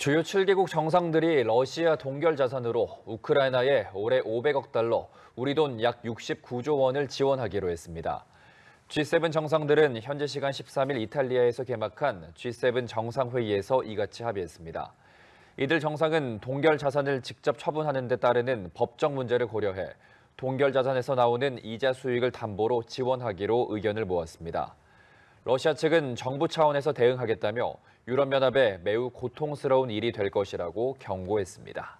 주요 7개국 정상들이 러시아 동결 자산으로 우크라이나에 올해 500억 달러, 우리 돈 약 69조 원을 지원하기로 했습니다. G7 정상들은 현재 시간 13일 이탈리아에서 개막한 G7 정상회의에서 이같이 합의했습니다. 이들 정상은 동결 자산을 직접 처분하는 데 따르는 법적 문제를 고려해 동결 자산에서 나오는 이자 수익을 담보로 지원하기로 의견을 모았습니다. 러시아 측은 정부 차원에서 대응하겠다며 유럽연합에 매우 고통스러운 일이 될 것이라고 경고했습니다.